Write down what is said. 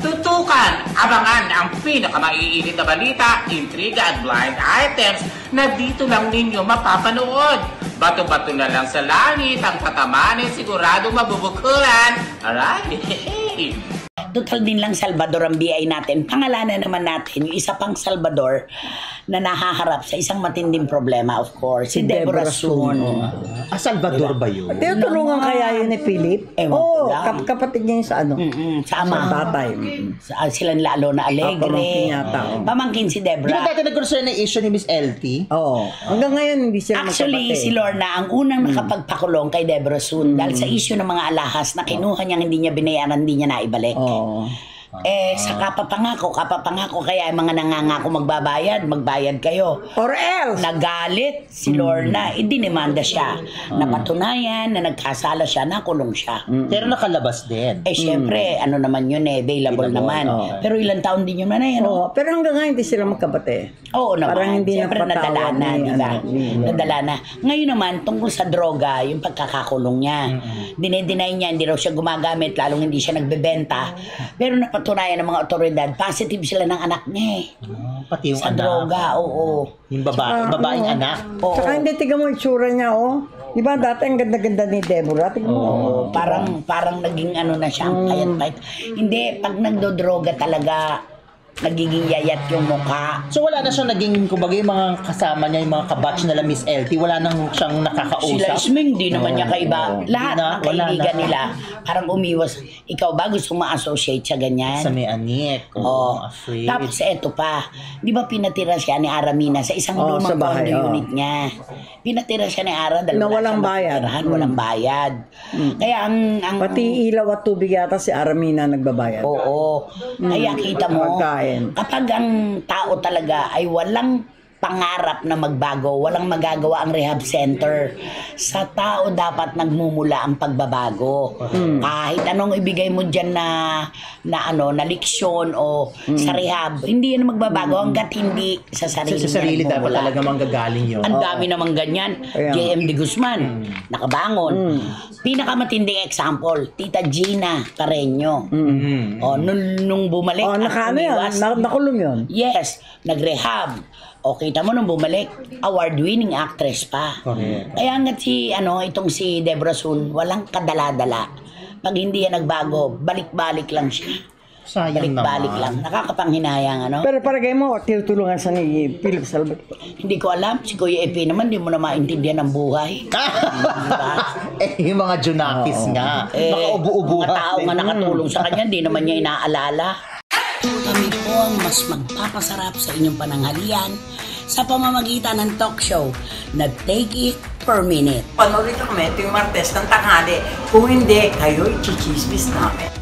tutukan, abangan ang pinakamaiinit na balita, intriga at blind items na dito lang ninyo mapapanood. Bato-bato na lang sa langit ang tatamanin sigurado mabubukulan. Aray! Total din lang Salvador ang BI natin. Pangalanan naman natin yung isa pang Salvador na nahaharap sa isang matinding problema, of course. Si, Deborah Sun. Ah, Salvador ba yun? Tinutulungan kaya yun ni Philip? Ewan ko Oo, lang. kap- kapatid niya yun sa ano? Mm-mm, sa Sa ama. tatay. Mm. Sa, sila lalo na Alegre. Ah, pamangkin yata, oh. Pamangkin si Di ba Deborah. dati nag-concern na issue ni Miss LT? Oo. Hanggang ngayon, hindi sila Actually, magkapatid. si Lorna ang unang nakapagpakulong kay Deborah Sun dahil sa issue ng mga alahas na kinuha niyang hindi niya binayaran, hindi niya naibalik. Oo. Eh, sa kapapangako, kapapangako, kaya yung mga nangangako magbabayad, magbayad kayo. Or else, Nagalit si Lorna, idinimanda siya. Napatunayan na nagkasala siya, nakulong siya. Pero nakalabas din. Eh, syempre, ano naman yun eh, available Available, naman. oo. Pero ilang taon din yun na eh, ano? Oo, pero hanggang ngayon hindi sila magkapatid. Oo naman. Parang hindi Siyempre, napatawad nadala na, ni, di ba? ano, ni. Nadala na. Ngayon naman, tungkol sa droga, yung pagkakakulong niya. Dinedeny niya, hindi raw siya gumagamit, lalong hindi siya nagbebenta. Pero napatunayan ng mga otoridad, positive sila ng anak niya eh. Ah, pati yung Sa anak. droga, oo. Yung babae, Tsaka, babaeng ano, anak. Oo. Tsaka hindi, tiga mo yung itsura niya, oh. Di ba dati ang ganda-ganda ni Deborah? Tignan mo. Oo, parang parang naging ano na siya, ang payat-payat. Hindi, pag nagdodroga talaga, nagiging yayat yung mukha. So wala na siyang naging, kumbaga yung mga kasama niya, yung mga kabatch nila Miss LT, wala nang siyang nakakausap. Sila Isming, di naman niya kaiba. Oo. Lahat na, ng wala kaibigan na. nila, parang umiwas. Ikaw ba gusto ma-associate sa ganyan? Sa may anik. Oo. Oh, afraid. Tapos eto pa, di ba pinatira siya ni Aramina sa isang Oo, lumang sa bahay, condo oo. unit niya. Pinatira siya ni Ara dahil Na wala walang siyang bayad. matitirahan, Mm. walang bayad. Kaya ang... ang Pati ilaw at tubig yata si Aramina nagbabayad. Oo. Kaya kita mo, Pagkain. Kapag ang tao talaga ay walang pangarap na magbago, walang magagawa ang rehab center. Sa tao dapat nagmumula ang pagbabago. Kahit anong ibigay mo diyan na na ano, na leksyon o sa rehab, hindi yan magbabago hangga't hindi sa Sa, sarili. sa sarili niya dapat talaga manggagaling yun. Ang dami namang ganyan. Kaya- JM De Guzman, nakabangon. Pinakamatinding example, Tita Gina Carreño. Mm. O, nung, nung bumalik Oh, at naka ano yun? umiwas, Na, nakulong yun. yes, nag-rehab. O, kita mo nung bumalik, award-winning actress pa. Correct. Kaya hanggat si, ano, itong si Debra Sun, walang kadala-dala. Pag hindi yan nagbago, balik-balik lang siya. Sayang Balik-balik naman. lang. Nakakapanghinayang, ano? Pero paragay mo, tinutulungan sa ni Philip Salvador. hindi ko alam. Si Kuya Epi naman, di mo na maintindihan ang buhay. Diba? eh, yung mga Junakis nga. Eh, Makaubo-ubuhan. mga tao nga nakatulong sa kanya, hindi naman niya inaalala. Kami po ang mas magpapasarap sa inyong pananghalian sa pamamagitan ng talk show na Take It Per Minute. Panoorin nyo kami tuwing Martes ng tanghali. Kung hindi, kayo'y chichismis namin.